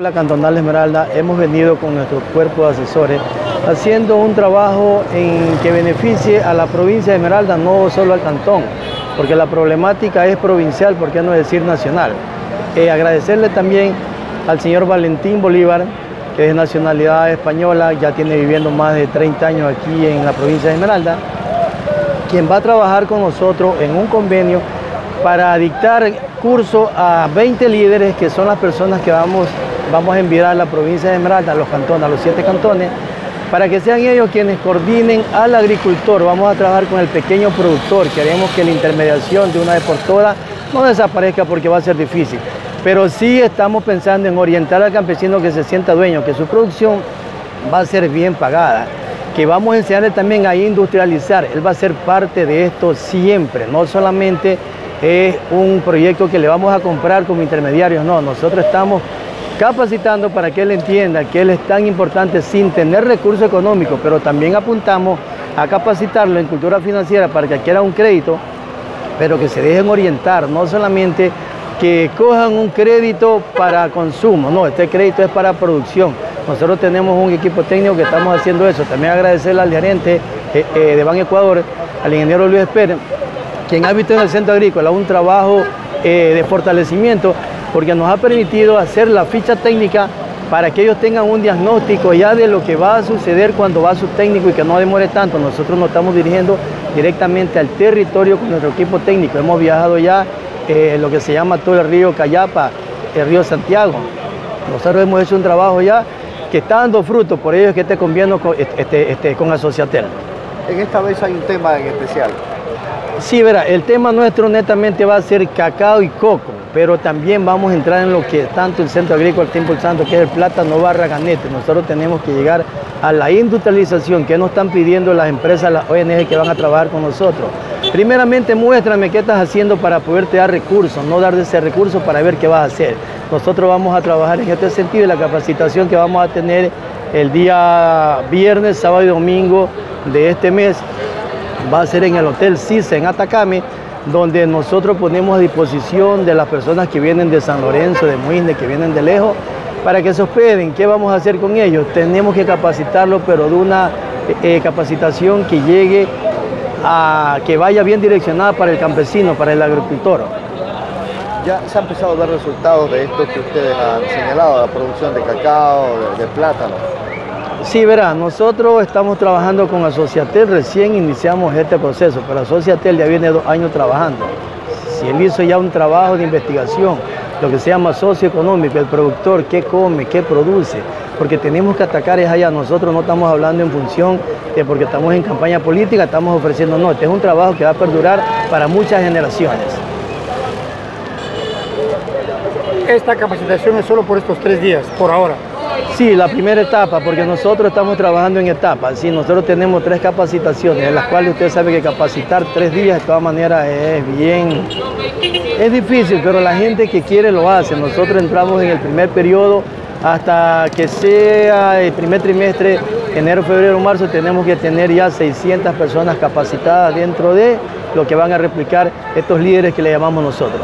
La Cantonal Esmeralda hemos venido con nuestro cuerpo de asesores haciendo un trabajo en que beneficie a la provincia de Esmeralda, no solo al cantón, porque la problemática es provincial, por qué no decir nacional. Eh, agradecerle también al señor Valentín Bolívar, que es nacionalidad española, ya tiene viviendo más de 30 años aquí en la provincia de Esmeralda, quien va a trabajar con nosotros en un convenio para dictar curso a 20 líderes que son las personas que vamos vamos a enviar a la provincia de Esmeralda, a los cantones, a los siete cantones, para que sean ellos quienes coordinen al agricultor. Vamos a trabajar con el pequeño productor, queremos que la intermediación de una vez por todas no desaparezca porque va a ser difícil. Pero sí estamos pensando en orientar al campesino que se sienta dueño, que su producción va a ser bien pagada, que vamos a enseñarle también a industrializar. Él va a ser parte de esto siempre, no solamente es un proyecto que le vamos a comprar como intermediarios, no, nosotros estamos capacitando para que él entienda que él es tan importante sin tener recursos económicos, pero también apuntamos a capacitarlo en cultura financiera para que adquiera un crédito, pero que se dejen orientar, no solamente que cojan un crédito para consumo, no, este crédito es para producción. Nosotros tenemos un equipo técnico que estamos haciendo eso. También agradecerle al gerente eh, eh, de Ban Ecuador, al ingeniero Luis Pérez, quien ha visto en el centro agrícola un trabajo eh, de fortalecimiento porque nos ha permitido hacer la ficha técnica para que ellos tengan un diagnóstico ya de lo que va a suceder cuando va su técnico y que no demore tanto. Nosotros nos estamos dirigiendo directamente al territorio con nuestro equipo técnico. Hemos viajado ya eh, lo que se llama todo el río Cayapa, el río Santiago. Nosotros hemos hecho un trabajo ya que está dando frutos, por ello es que este convenio con, este, este, con Asociatel. En esta vez hay un tema en especial. Sí, verá, el tema nuestro netamente va a ser cacao y coco pero también vamos a entrar en lo que tanto el Centro Agrícola está impulsando, que es el plátano barra ganete. Nosotros tenemos que llegar a la industrialización que nos están pidiendo las empresas, las ONG que van a trabajar con nosotros. Primeramente, muéstrame qué estás haciendo para poderte dar recursos, no dar ese recurso para ver qué vas a hacer. Nosotros vamos a trabajar en este sentido y la capacitación que vamos a tener el día viernes, sábado y domingo de este mes va a ser en el Hotel CISA en Atacame, donde nosotros ponemos a disposición de las personas que vienen de San Lorenzo, de Muinde, que vienen de lejos, para que se hospeden. ¿Qué vamos a hacer con ellos? Tenemos que capacitarlos, pero de una eh, eh, capacitación que llegue a que vaya bien direccionada para el campesino, para el agricultor. Ya se han empezado a dar resultados de esto que ustedes han señalado, la producción de cacao, de plátano. Sí, verá, nosotros estamos trabajando con Asociatel, recién iniciamos este proceso, pero Asociatel ya viene dos años trabajando. Si él hizo ya un trabajo de investigación, lo que se llama socioeconómico, el productor, qué come, qué produce, porque tenemos que atacar es allá. Nosotros no estamos hablando en función de porque estamos en campaña política, estamos ofreciendo, no, este es un trabajo que va a perdurar para muchas generaciones. Esta capacitación es solo por estos tres días, por ahora. Sí, la primera etapa, porque nosotros estamos trabajando en etapas. Sí, nosotros tenemos tres capacitaciones, en las cuales usted sabe que capacitar tres días de todas maneras es bien... Es difícil, pero la gente que quiere lo hace. Nosotros entramos en el primer periodo hasta que sea el primer trimestre, enero, febrero, marzo, tenemos que tener ya 600 personas capacitadas dentro de lo que van a replicar estos líderes que le llamamos nosotros.